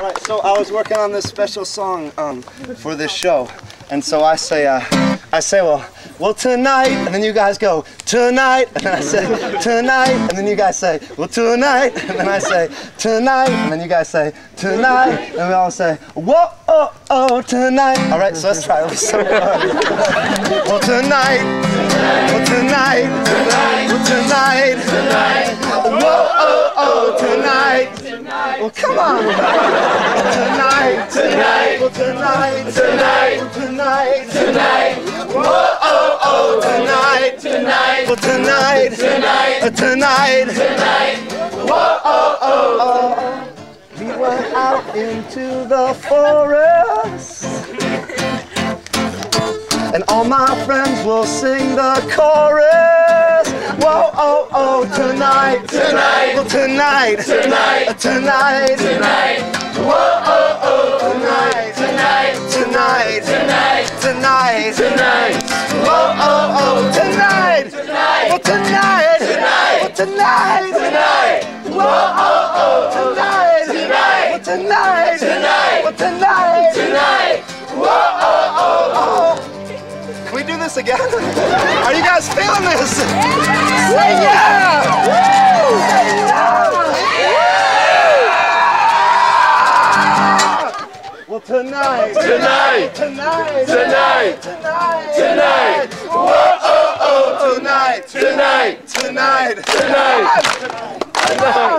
All right, so I was working on this special song um, for this show, and so I say, uh, I say, well, well tonight, and then you guys go tonight, and then I say tonight, and then you guys say, well tonight, and then I say tonight, and then you guys say tonight, and we all say, whoa, oh, oh, tonight. All right, so let's try. It so fun. well tonight, well tonight, well tonight, Well, come on. Tonight, tonight, well, tonight, tonight, tonight, tonight. Whoa, oh, oh, tonight, tonight, well, tonight, tonight, uh, tonight, tonight. Whoa, oh, oh, oh. We went out into the forest. And all my friends will sing the chorus. Whoa, oh, oh, tonight, tonight, well, tonight, tonight, uh, tonight, tonight. Whoa, oh, oh, tonight, tonight, tonight, tonight, tonight, tonight. Whoa, oh, oh, tonight, tonight, well, tonight, tonight, well, tonight, tonight. Whoa, oh, oh, tonight, tonight, well, tonight, tonight, well, tonight, tonight. Whoa, this again? Are you guys feeling this? Say yeah! Yeah! Well, tonight, Tonight. tonight, Tonight. tonight, Tonight. Whoa, oh, oh, tonight, Tonight. tonight, Tonight. Come on.